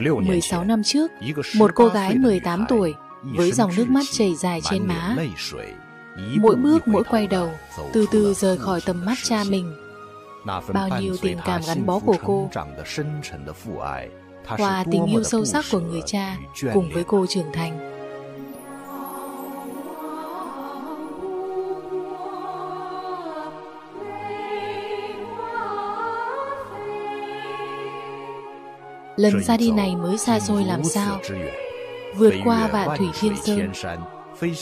16 năm trước, một cô gái 18 tuổi với dòng nước mắt chảy dài trên má. Mỗi bước, mỗi quay đầu, từ từ rời khỏi tầm mắt cha mình. Bao nhiêu tình cảm gắn bó của cô qua tình yêu sâu sắc của người cha cùng với cô trưởng thành. Lần ra đi này mới xa xôi làm sao? Vượt qua vạn thủy thiên sơn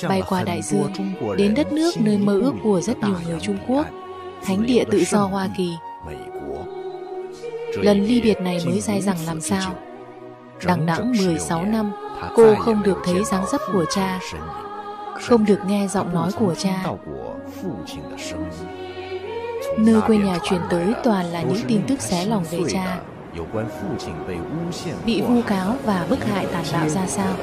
Bay qua đại dương Đến đất nước nơi mơ ước của rất nhiều người Trung Quốc. Thánh địa tự do Hoa Kỳ. Lần ly biệt này mới dai dẳng làm sao? Đằng đẵng 16 năm Cô không được thấy dáng dấp của cha Không được nghe giọng nói của cha. Nơi quê nhà truyền tới toàn là những tin tức xé lòng về cha bị vu cáo và bức hại tàn bạo ra sao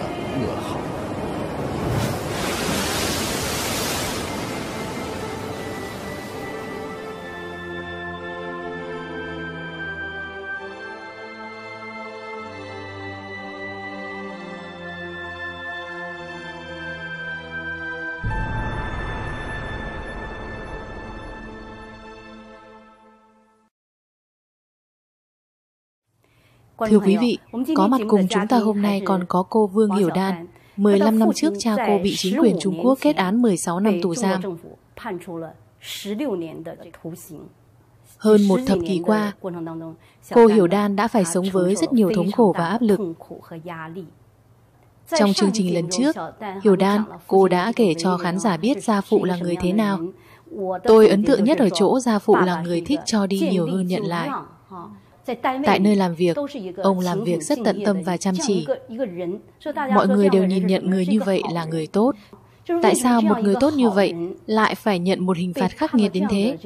Thưa quý vị, có mặt cùng chúng ta hôm nay còn có cô Vương Hiểu Đan. 15 năm trước cha cô bị chính quyền Trung Quốc kết án 16 năm tù giam. Hơn một thập kỷ qua, cô Hiểu Đan đã phải sống với rất nhiều thống khổ và áp lực. Trong chương trình lần trước, Hiểu Đan, cô đã kể cho khán giả biết gia phụ là người thế nào. Tôi ấn tượng nhất ở chỗ gia phụ là người thích cho đi nhiều hơn nhận lại. Tại nơi làm việc, ông làm việc rất tận tâm và chăm chỉ. Mọi người đều nhìn nhận người như vậy là người tốt. Tại sao một người tốt như vậy lại phải nhận một hình phạt khắc nghiệt đến thế?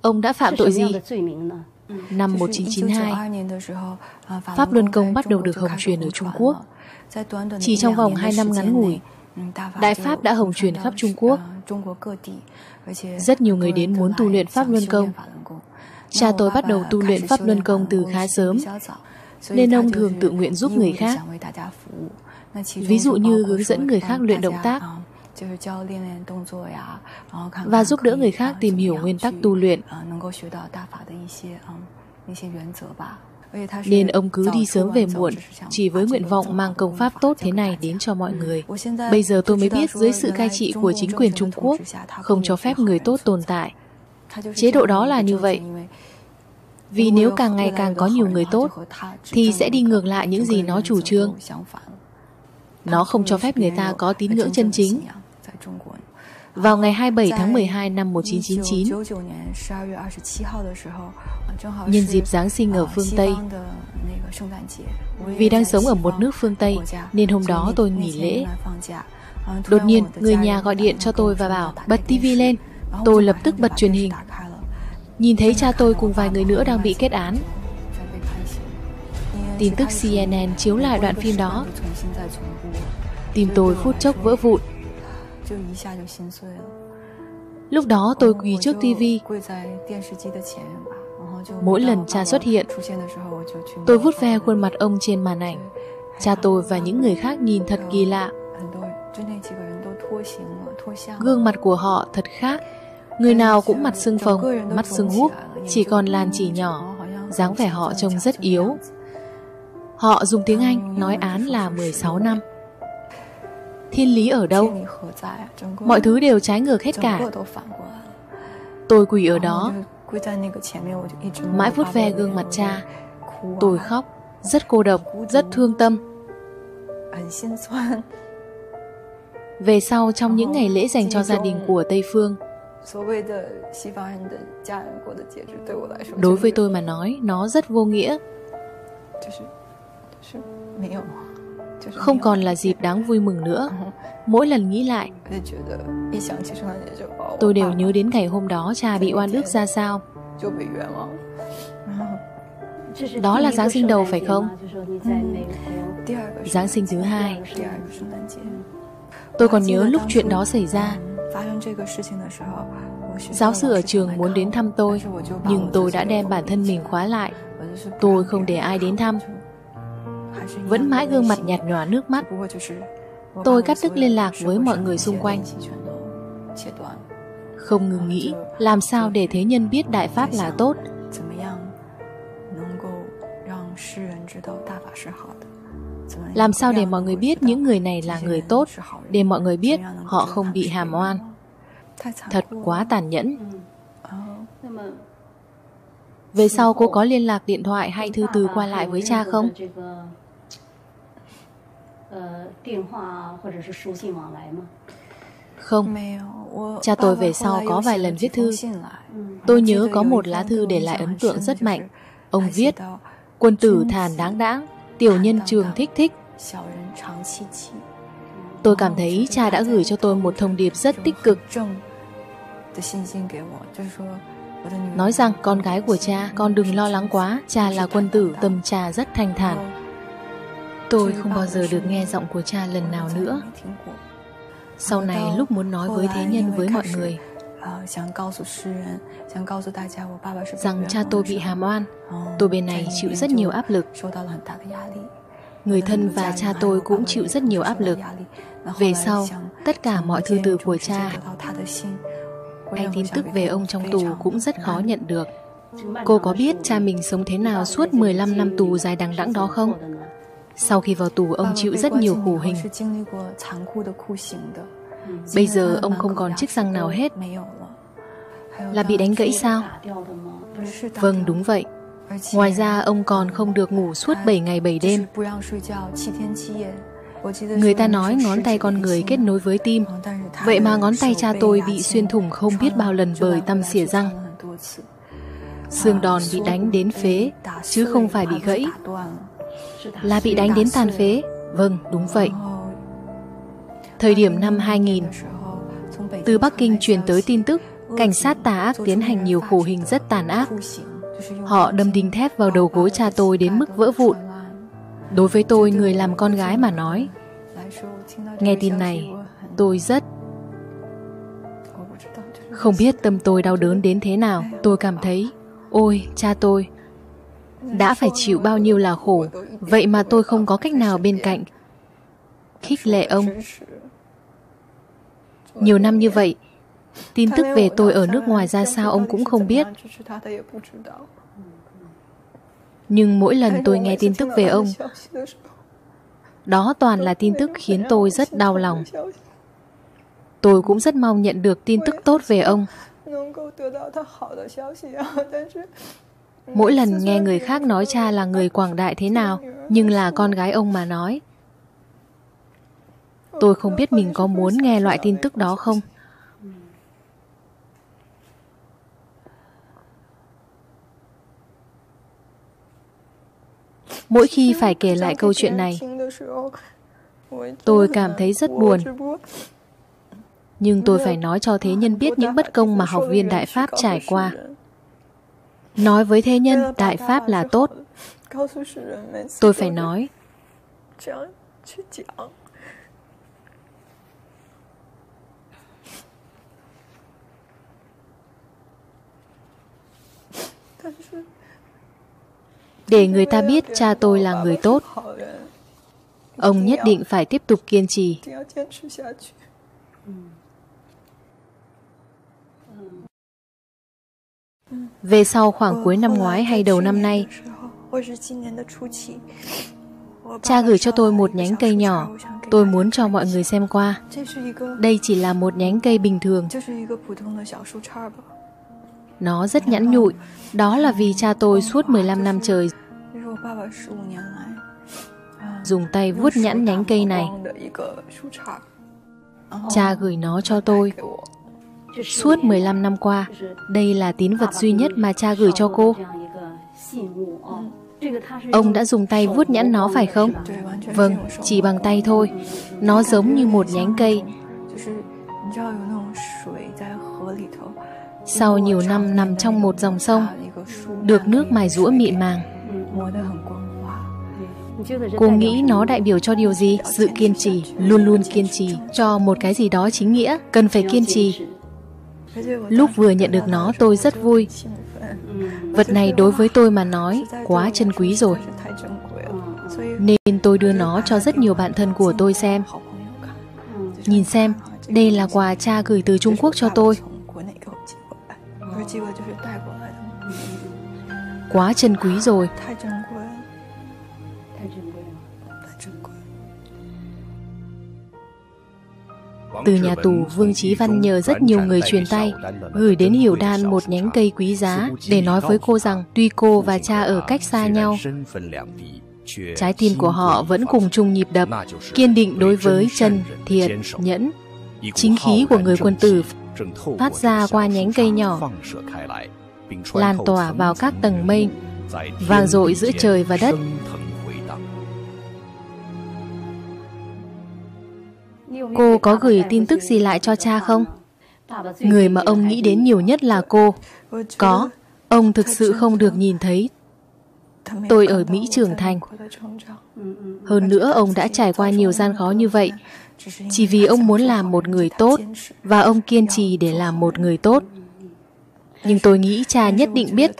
Ông đã phạm tội gì? Năm 1992, Pháp Luân Công bắt đầu được hồng truyền ở Trung Quốc. Chỉ trong vòng 2 năm ngắn ngủi, Đại Pháp đã hồng truyền khắp Trung Quốc. Rất nhiều người đến muốn tu luyện Pháp Luân Công. Cha tôi bắt đầu tu luyện Pháp Luân Công từ khá sớm, nên ông thường tự nguyện giúp người khác. Ví dụ như hướng dẫn người khác luyện động tác, và giúp đỡ người khác tìm hiểu nguyên tắc tu luyện. Nên ông cứ đi sớm về muộn, chỉ với nguyện vọng mang công pháp tốt thế này đến cho mọi người. Bây giờ tôi mới biết dưới sự cai trị của chính quyền Trung Quốc, không cho phép người tốt tồn tại. Chế độ đó là như vậy. Vì nếu càng ngày càng có nhiều người tốt, thì sẽ đi ngược lại những gì nó chủ trương. Nó không cho phép người ta có tín ngưỡng chân chính. Vào ngày 27 tháng 12 năm 1999, nhân dịp Giáng sinh ở phương Tây, vì đang sống ở một nước phương Tây nên hôm đó tôi nghỉ lễ. Đột nhiên, người nhà gọi điện cho tôi và bảo bật tivi lên. Tôi lập tức bật truyền hình. Nhìn thấy cha tôi cùng vài người nữa đang bị kết án. Tin tức CNN chiếu lại đoạn phim đó. Tim tôi phút chốc vỡ vụn. Lúc đó tôi quỳ trước tivi. Mỗi lần cha xuất hiện, tôi vút ve khuôn mặt ông trên màn ảnh. Cha tôi và những người khác nhìn thật kỳ lạ. Gương mặt của họ thật khác Người nào cũng mặt sưng phồng, mắt sưng húp, chỉ còn làn chỉ nhỏ, dáng vẻ họ trông rất yếu. Họ dùng tiếng Anh nói án là 16 năm. Thiên lý ở đâu? Mọi thứ đều trái ngược hết cả. Tôi quỳ ở đó, mãi vuốt ve gương mặt cha. Tôi khóc, rất cô độc, rất thương tâm. Về sau trong những ngày lễ dành cho gia đình của Tây Phương, Đối với tôi mà nói, nó rất vô nghĩa. Không còn là dịp đáng vui mừng nữa. Mỗi lần nghĩ lại, tôi đều nhớ đến ngày hôm đó cha bị oan ức ra sao. Đó là Giáng sinh đầu phải không? Giáng sinh thứ hai. Tôi còn nhớ lúc chuyện đó xảy ra. Giáo sư ở trường muốn đến thăm tôi, nhưng tôi đã đem bản thân mình khóa lại. Tôi không để ai đến thăm. Vẫn mãi gương mặt nhạt nhòa nước mắt. Tôi cắt đứt liên lạc với mọi người xung quanh. Không ngừng nghĩ Làm sao để thế nhân biết Đại Pháp là tốt? Làm sao để mọi người biết những người này là người tốt Để mọi người biết họ không bị hàm oan? Thật quá tàn nhẫn. Về sau cô có liên lạc điện thoại hay thư từ qua lại với cha không? Không, cha tôi về sau có vài lần viết thư. Tôi nhớ có một lá thư để lại ấn tượng rất mạnh. Ông viết Quân tử thàn đáng đáng. Tiểu nhân trường thích thích. Tôi cảm thấy cha đã gửi cho tôi một thông điệp rất tích cực. Nói rằng con gái của cha, Con đừng lo lắng quá, Cha là quân tử, tâm cha rất thanh thản. Tôi không bao giờ được nghe giọng của cha lần nào nữa. Sau này lúc muốn nói với thế nhân, với mọi người rằng cha tôi bị hàm。oan tôi bên này chịu rất nhiều áp lực người thân và cha tôi cũng chịu rất nhiều áp lực về sau tất cả mọi thư từ của cha hay tin tức về ông trong tù cũng rất khó nhận được。Cô có biết cha mình sống thế nào suốt 15 năm tù dài đằng đẵng đó không? Sau khi vào tù ông chịu rất nhiều khổ hình bây giờ ông không còn chiếc răng nào hết. Là bị đánh gãy sao? Vâng đúng vậy. Ngoài ra ông còn không được ngủ suốt 7 ngày 7 đêm. Người ta nói ngón tay con người kết nối với tim. Vậy mà ngón tay cha tôi bị xuyên thủng không biết bao lần bởi tăm xỉa răng. Xương đòn bị đánh đến phế Chứ không phải bị gãy. Là bị đánh đến tàn phế. Vâng, đúng vậy. Thời điểm năm 2000 Từ Bắc Kinh truyền tới tin tức Cảnh sát tà ác tiến hành nhiều khổ hình rất tàn ác. Họ đâm đinh thép vào đầu gối cha tôi đến mức vỡ vụn. Đối với tôi, người làm con gái mà nói Nghe tin này, tôi rất Không biết tâm tôi đau đớn đến thế nào. Tôi cảm thấy Ôi, cha tôi Đã phải chịu bao nhiêu là khổ. Vậy mà tôi không có cách nào bên cạnh Khích lệ ông. Nhiều năm như vậy, Tin tức về tôi ở nước ngoài ra sao ông cũng không biết. Nhưng mỗi lần tôi nghe tin tức về ông, Đó toàn là tin tức khiến tôi rất đau lòng. Tôi cũng rất mong nhận được tin tức tốt về ông. Mỗi lần nghe người khác nói cha là người quảng đại thế nào, Nhưng là con gái ông mà nói Tôi không biết mình có muốn nghe loại tin tức đó không Mỗi khi phải kể lại câu chuyện này, tôi cảm thấy rất buồn. Nhưng tôi phải nói cho thế nhân biết những bất công mà học viên Đại Pháp trải qua. Nói với thế nhân Đại Pháp là tốt. Tôi phải nói. Để người ta biết cha tôi là người tốt. Ông nhất định phải tiếp tục kiên trì. Về sau khoảng cuối năm ngoái hay đầu năm nay, cha gửi cho tôi một nhánh cây nhỏ. Tôi muốn cho mọi người xem qua. Đây chỉ là một nhánh cây bình thường. Nó rất nhẵn nhụi, đó là vì cha tôi suốt 15 năm trời dùng tay vuốt nhẵn nhánh cây này. Cha gửi nó cho tôi. Suốt 15 năm qua, đây là tín vật duy nhất mà cha gửi cho cô. Ông đã dùng tay vuốt nhẵn nó phải không? Vâng, chỉ bằng tay thôi. Nó giống như một nhánh cây. Sau nhiều năm nằm trong một dòng sông, được nước mài rũa mịn màng. Cô nghĩ nó đại biểu cho điều gì? Sự kiên trì, luôn luôn kiên trì cho một cái gì đó chính nghĩa, cần phải kiên trì. Lúc vừa nhận được nó tôi rất vui. Vật này đối với tôi mà nói quá chân quý rồi. Nên tôi đưa nó cho rất nhiều bạn thân của tôi xem. Nhìn xem, đây là quà cha gửi từ Trung Quốc cho tôi. Quá chân quý rồi. Từ nhà tù, Vương Chí Văn nhờ rất nhiều người truyền tay, gửi đến Hiểu Đan một nhánh cây quý giá để nói với cô rằng tuy cô và cha ở cách xa nhau, trái tim của họ vẫn cùng chung nhịp đập, kiên định đối với chân, thiện, nhẫn. Chính khí của người quân tử phát ra qua nhánh cây nhỏ, lan tỏa vào các tầng mây, vang dội giữa trời và đất. Cô có gửi tin tức gì lại cho cha không? Người mà ông nghĩ đến nhiều nhất là cô. Có, ông thực sự không được nhìn thấy. Tôi ở Mỹ trưởng thành. Hơn nữa, ông đã trải qua nhiều gian khó như vậy. Chỉ vì ông muốn làm một người tốt, và ông kiên trì để làm một người tốt. Nhưng tôi nghĩ cha nhất định biết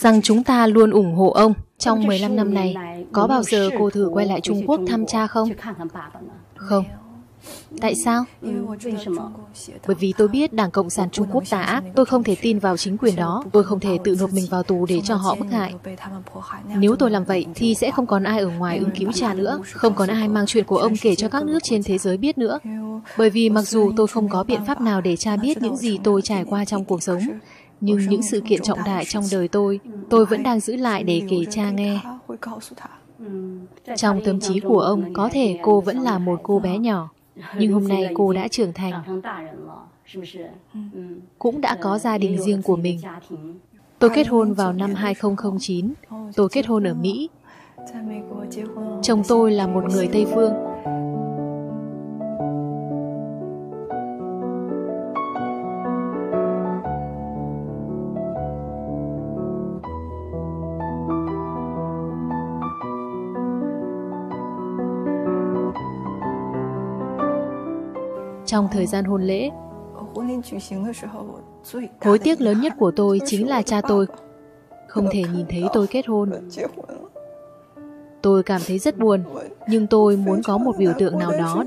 rằng chúng ta luôn ủng hộ ông. Trong 15 năm này, có bao giờ cô thử quay lại Trung Quốc thăm cha không? Không. Tại sao? Bởi vì tôi biết Đảng Cộng sản Trung Quốc tà ác, tôi không thể tin vào chính quyền đó, tôi không thể tự nộp mình vào tù để cho họ bức hại. Nếu tôi làm vậy thì sẽ không còn ai ở ngoài ứng cứu cha nữa, không còn ai mang chuyện của ông kể cho các nước trên thế giới biết nữa. Bởi vì mặc dù tôi không có biện pháp nào để cha biết những gì tôi trải qua trong cuộc sống, nhưng những sự kiện trọng đại trong đời tôi, tôi vẫn đang giữ lại để kể cha nghe. Trong tâm trí của ông, có thể cô vẫn là một cô bé nhỏ, nhưng hôm nay cô đã trưởng thành. Cũng đã có gia đình riêng của mình. Tôi kết hôn vào năm 2009. Tôi kết hôn ở Mỹ. Chồng tôi là một người Tây Phương. Trong thời gian hôn lễ, hối tiếc lớn nhất của tôi chính là cha tôi không thể nhìn thấy tôi kết hôn. Tôi cảm thấy rất buồn, nhưng tôi muốn có một biểu tượng nào đó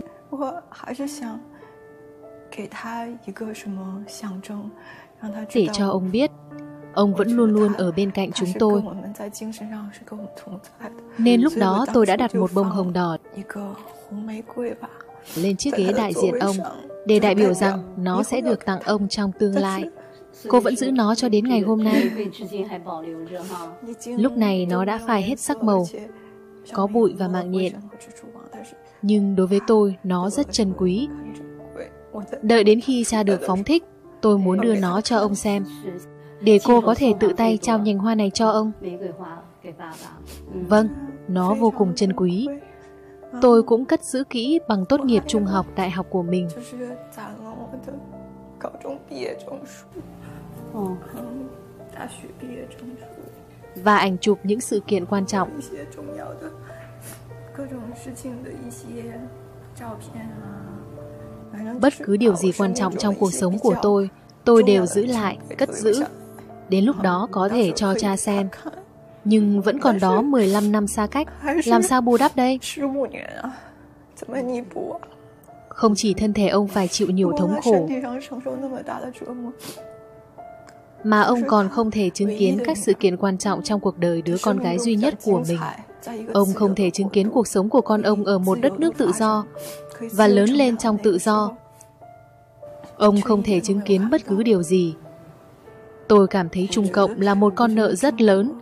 để cho ông biết ông vẫn luôn luôn ở bên cạnh chúng tôi. Nên lúc đó tôi đã đặt một bông hồng đỏ lên chiếc ghế đại diện ông để đại biểu rằng nó sẽ được tặng ông trong tương lai. Cô vẫn giữ nó cho đến ngày hôm nay. Lúc này nó đã phai hết sắc màu, có bụi và mạng nhện. Nhưng đối với tôi, nó rất chân quý. Đợi đến khi cha được phóng thích, tôi muốn đưa nó cho ông xem. Để cô có thể tự tay trao nhành hoa này cho ông. Vâng, nó vô cùng chân quý. Tôi cũng cất giữ kỹ bằng tốt nghiệp trung học đại học của mình. Và ảnh chụp những sự kiện quan trọng. Bất cứ điều gì quan trọng trong cuộc sống của tôi, tôi đều giữ lại, cất giữ. Đến lúc đó có thể cho cha xem. Nhưng vẫn còn đó 15 năm xa cách, làm sao bù đắp đây? Không chỉ thân thể ông phải chịu nhiều thống khổ, mà ông còn không thể chứng kiến các sự kiện quan trọng trong cuộc đời đứa con gái duy nhất của mình. Ông không thể chứng kiến cuộc sống của con ông ở một đất nước tự do và lớn lên trong tự do. Ông không thể chứng kiến bất cứ điều gì Tôi cảm thấy Trung Cộng là một con nợ rất lớn.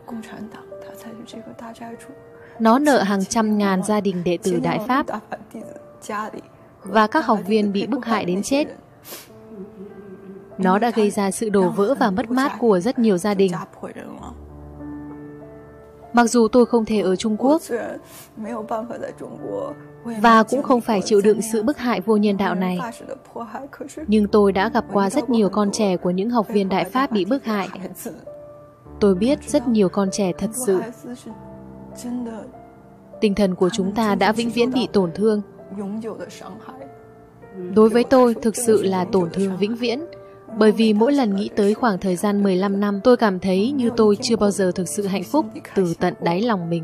Nó nợ hàng trăm ngàn gia đình đệ tử Đại Pháp và các học viên bị bức hại đến chết. Nó đã gây ra sự đổ vỡ và mất mát của rất nhiều gia đình. Mặc dù tôi không thể ở Trung Quốc và cũng không phải chịu đựng sự bức hại vô nhân đạo này. Nhưng tôi đã gặp qua rất nhiều con trẻ của những học viên Đại Pháp bị bức hại. Tôi biết rất nhiều con trẻ thật sự. Tinh thần của chúng ta đã vĩnh viễn bị tổn thương. Đối với tôi, thực sự là tổn thương vĩnh viễn. Bởi vì mỗi lần nghĩ tới khoảng thời gian 15 năm, tôi cảm thấy như tôi chưa bao giờ thực sự hạnh phúc từ tận đáy lòng mình.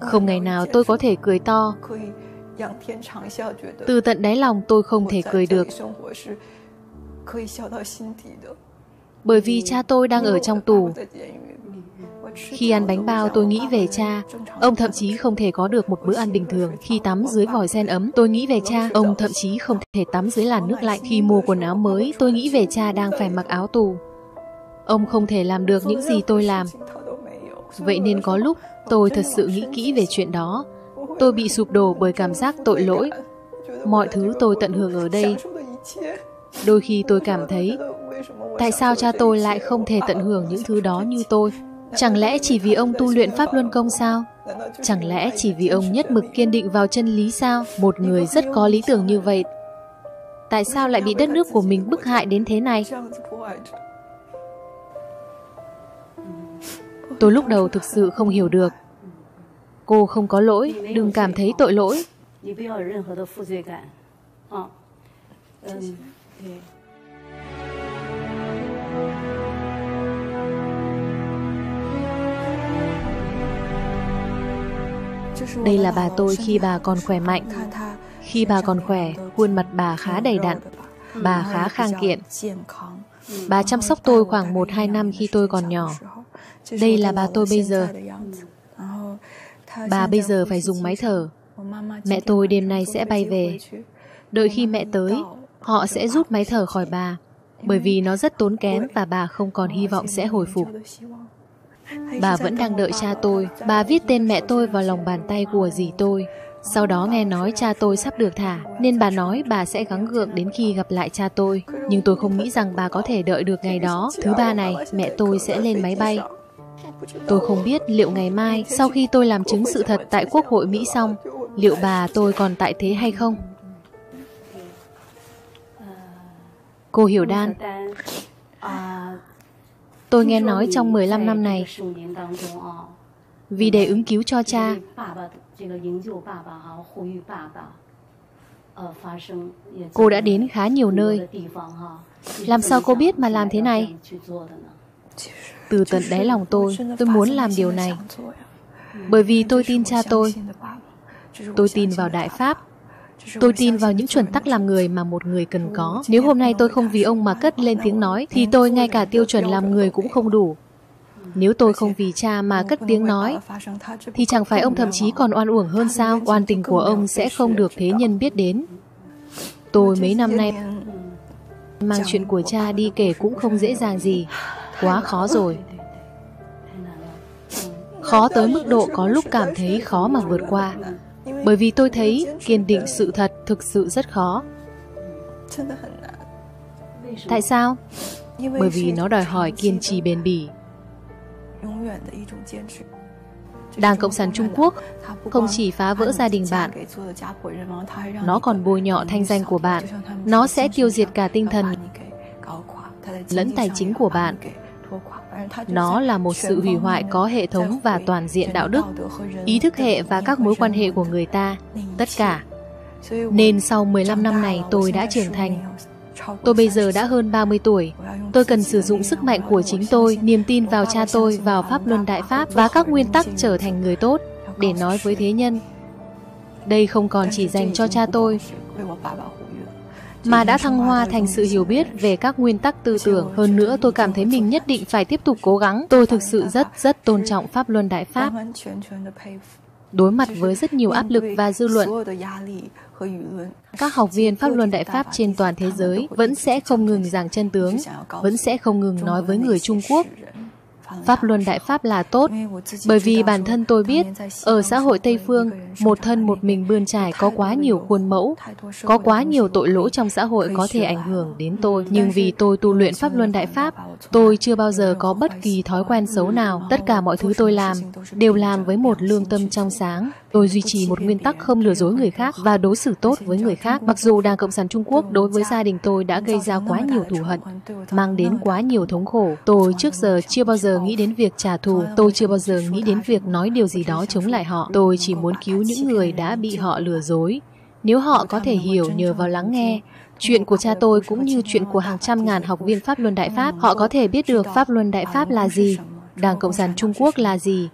Không ngày nào tôi có thể cười to. Từ tận đáy lòng tôi không thể cười được. Bởi vì cha tôi đang ở trong tù. Khi ăn bánh bao tôi nghĩ về cha Ông thậm chí không thể có được một bữa ăn bình thường Khi tắm dưới vòi sen ấm。Tôi nghĩ về cha Ông thậm chí không thể tắm dưới làn nước lạnh Khi mua quần áo mới。Tôi nghĩ về cha đang phải mặc áo tù。Ông không thể làm được những gì tôi làm。Vậy nên có lúc tôi thật sự nghĩ kỹ về chuyện đó Tôi bị sụp đổ bởi cảm giác tội lỗi Mọi thứ tôi tận hưởng ở đây Đôi khi tôi cảm thấy, Tại sao cha tôi lại không thể tận hưởng những thứ đó như tôi Chẳng lẽ chỉ vì ông tu luyện Pháp Luân Công sao? Chẳng lẽ chỉ vì ông nhất mực kiên định vào chân lý sao? Một người rất có lý tưởng như vậy. Tại sao lại bị đất nước của mình bức hại đến thế này? Tôi lúc đầu thực sự không hiểu được. Cô không có lỗi, đừng cảm thấy tội lỗi. Đây là bà tôi khi bà còn khỏe mạnh. Khi bà còn khỏe, khuôn mặt bà khá đầy đặn. Bà khá khang kiện. Bà chăm sóc tôi khoảng 1-2 năm khi tôi còn nhỏ. Đây là bà tôi bây giờ. Bà bây giờ phải dùng máy thở. Mẹ tôi đêm nay sẽ bay về. Đợi khi mẹ tới, họ sẽ rút máy thở khỏi bà. Bởi vì nó rất tốn kém và bà không còn hy vọng sẽ hồi phục. Bà vẫn đang đợi cha tôi. Bà viết tên mẹ tôi vào lòng bàn tay của dì tôi. Sau đó nghe nói cha tôi sắp được thả, nên bà nói bà sẽ gắng gượng đến khi gặp lại cha tôi. Nhưng tôi không nghĩ rằng bà có thể đợi được ngày đó. Thứ ba này, mẹ tôi sẽ lên máy bay. Tôi không biết liệu ngày mai, sau khi tôi làm chứng sự thật tại Quốc hội Mỹ xong, liệu bà tôi còn tại thế hay không? Cô Hiểu Đan Tôi nghe nói trong 15 năm này, vì để ứng cứu cho cha, cô đã đến khá nhiều nơi. Làm sao cô biết mà làm thế này? Từ tận đáy lòng tôi, tôi muốn làm điều này. Bởi vì tôi tin cha tôi. Tôi tin vào Đại Pháp. Tôi tin vào những chuẩn tắc làm người mà một người cần có. Nếu hôm nay tôi không vì ông mà cất lên tiếng nói, thì tôi ngay cả tiêu chuẩn làm người cũng không đủ. Nếu tôi không vì cha mà cất tiếng nói, thì chẳng phải ông thậm chí còn oan uổng hơn sao? Oan tình của ông sẽ không được thế nhân biết đến. Tôi mấy năm nay mang chuyện của cha đi kể cũng không dễ dàng gì. Quá khó rồi. Khó tới mức độ có lúc cảm thấy khó mà vượt qua. Bởi vì tôi thấy kiên định sự thật thực sự rất khó. Tại sao? Bởi vì nó đòi hỏi kiên trì bền bỉ. Đảng Cộng sản Trung Quốc không chỉ phá vỡ gia đình bạn, nó còn bôi nhọ thanh danh của bạn. Nó sẽ tiêu diệt cả tinh thần lẫn tài chính của bạn. Nó là một sự hủy hoại có hệ thống và toàn diện đạo đức, ý thức hệ và các mối quan hệ của người ta, tất cả. Nên sau 15 năm này tôi đã trưởng thành. Tôi bây giờ đã hơn 30 tuổi. Tôi cần sử dụng sức mạnh của chính tôi, niềm tin vào cha tôi, vào Pháp Luân Đại Pháp và các nguyên tắc trở thành người tốt để nói với thế nhân. Đây không còn chỉ dành cho cha tôi, mà đã thăng hoa thành sự hiểu biết về các nguyên tắc tư tưởng. Hơn nữa, tôi cảm thấy mình nhất định phải tiếp tục cố gắng. Tôi thực sự rất rất tôn trọng Pháp Luân Đại Pháp. Đối mặt với rất nhiều áp lực và dư luận, các học viên Pháp Luân Đại Pháp trên toàn thế giới vẫn sẽ không ngừng giảng chân tướng, vẫn sẽ không ngừng nói với người Trung Quốc Pháp luân đại pháp là tốt, bởi vì bản thân tôi biết, ở xã hội Tây Phương, một thân một mình bươn trải có quá nhiều khuôn mẫu, có quá nhiều tội lỗi trong xã hội có thể ảnh hưởng đến tôi. Nhưng vì tôi tu luyện Pháp luân đại pháp, tôi chưa bao giờ có bất kỳ thói quen xấu nào. Tất cả mọi thứ tôi làm đều làm với một lương tâm trong sáng. Tôi duy trì một nguyên tắc không lừa dối người khác và đối xử tốt với người khác. Mặc dù Đảng Cộng sản Trung Quốc đối với gia đình tôi đã gây ra quá nhiều thù hận, mang đến quá nhiều thống khổ, tôi trước giờ chưa bao giờ nghĩ đến việc trả thù, tôi chưa bao giờ nghĩ đến việc nói điều gì đó chống lại họ. Tôi chỉ muốn cứu những người đã bị họ lừa dối. Nếu họ có thể hiểu nhờ vào lắng nghe, chuyện của cha tôi cũng như chuyện của hàng trăm ngàn học viên Pháp Luân Đại Pháp, họ có thể biết được Pháp Luân Đại Pháp là gì, Đảng Cộng sản Trung Quốc là gì,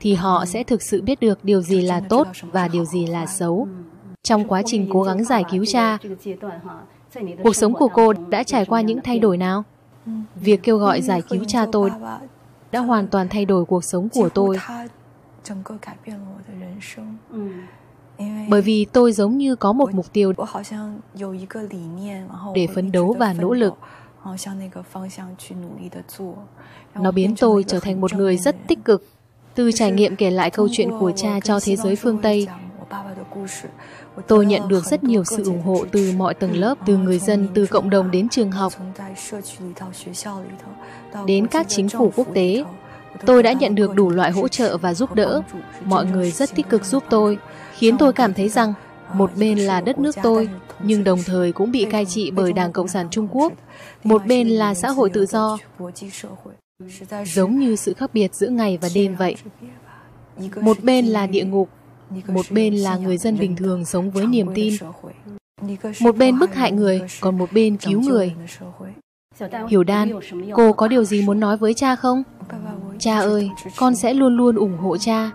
thì họ sẽ thực sự biết được điều gì là tốt và điều gì là xấu. Trong quá trình cố gắng giải cứu cha, cuộc sống của cô đã trải qua những thay đổi nào? Việc kêu gọi giải cứu cha tôi đã hoàn toàn thay đổi cuộc sống của tôi. Bởi vì tôi giống như có một mục tiêu để phấn đấu và nỗ lực. Nó biến tôi trở thành một người rất tích cực. Từ trải nghiệm kể lại câu chuyện của cha cho thế giới phương Tây, Tôi nhận được rất nhiều sự ủng hộ từ mọi tầng lớp, từ người dân, từ cộng đồng đến trường học, đến các chính phủ quốc tế. Tôi đã nhận được đủ loại hỗ trợ và giúp đỡ. Mọi người rất tích cực giúp tôi, khiến tôi cảm thấy rằng một bên là đất nước tôi, nhưng đồng thời cũng bị cai trị bởi Đảng Cộng sản Trung Quốc. Một bên là xã hội tự do, giống như sự khác biệt giữa ngày và đêm vậy. Một bên là địa ngục, một bên là người dân bình thường sống với niềm tin. Một bên bức hại người, còn một bên cứu người. Hiểu Đan, cô có điều gì muốn nói với cha không? Cha ơi, con sẽ luôn luôn ủng hộ cha.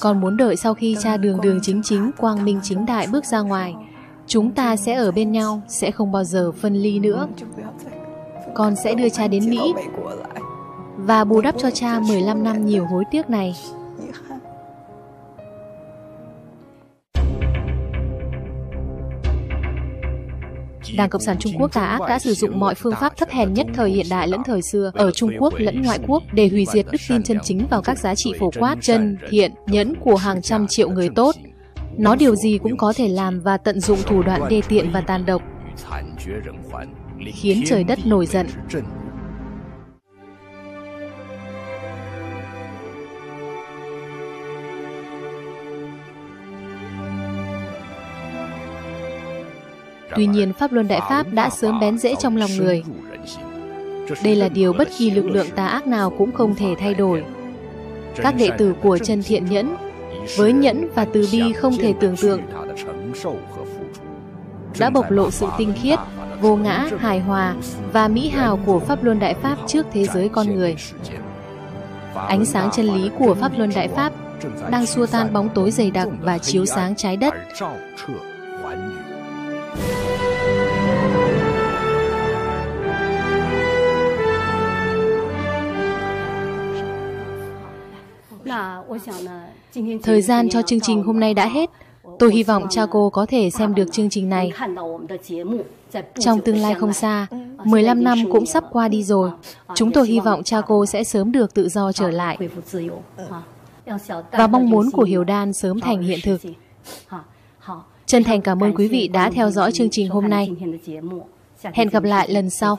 Con muốn đợi sau khi cha đường đường chính chính, quang minh chính đại bước ra ngoài. Chúng ta sẽ ở bên nhau, sẽ không bao giờ phân ly nữa. Con sẽ đưa cha đến Mỹ và bù đắp cho cha 15 năm nhiều hối tiếc này. Đảng Cộng sản Trung Quốc tà ác đã sử dụng mọi phương pháp thấp hèn nhất thời hiện đại lẫn thời xưa ở Trung Quốc lẫn ngoại quốc để hủy diệt đức tin chân chính vào các giá trị phổ quát, chân, thiện, nhẫn của hàng trăm triệu người tốt. Nó điều gì cũng có thể làm và tận dụng thủ đoạn đê tiện và tàn độc, khiến trời đất nổi giận. Tuy nhiên, Pháp Luân Đại Pháp đã sớm bén rễ trong lòng người. Đây là điều bất kỳ lực lượng tà ác nào cũng không thể thay đổi. Các đệ tử của chân thiện nhẫn, với nhẫn và từ bi không thể tưởng tượng, đã bộc lộ sự tinh khiết, vô ngã, hài hòa và mỹ hào của Pháp Luân Đại Pháp trước thế giới con người. Ánh sáng chân lý của Pháp Luân Đại Pháp đang xua tan bóng tối dày đặc và chiếu sáng trái đất. Thời gian cho chương trình hôm nay đã hết. Tôi hy vọng cha cô có thể xem được chương trình này. Trong tương lai không xa, 15 năm cũng sắp qua đi rồi. Chúng tôi hy vọng cha cô sẽ sớm được tự do trở lại. Và mong muốn của Hiểu Đan sớm thành hiện thực. Chân thành cảm ơn quý vị đã theo dõi chương trình hôm nay. Hẹn gặp lại lần sau.